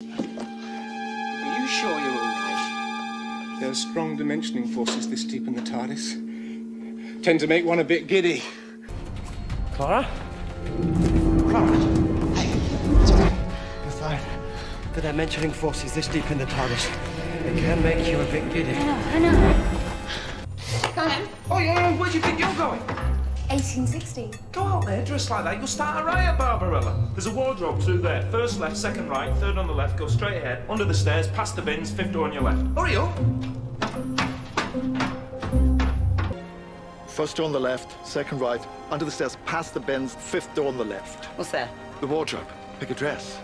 Are you sure you're all right? There are strong dimensioning forces this deep in the TARDIS. Tend to make one a bit giddy. Clara? Clara, Hey. You're fine. The dimensioning forces this deep in the TARDIS. It can make you a bit giddy. I know. I know. Oh, yeah, where do you think you're going? 1860. Go out there dressed like that, you'll start a riot, Barbarella. There's a wardrobe through there. First left, second right, third on the left, go straight ahead, under the stairs, past the bins, fifth door on your left. Hurry up! First door on the left, second right, under the stairs, past the bins, fifth door on the left. What's that? The wardrobe. Pick a dress.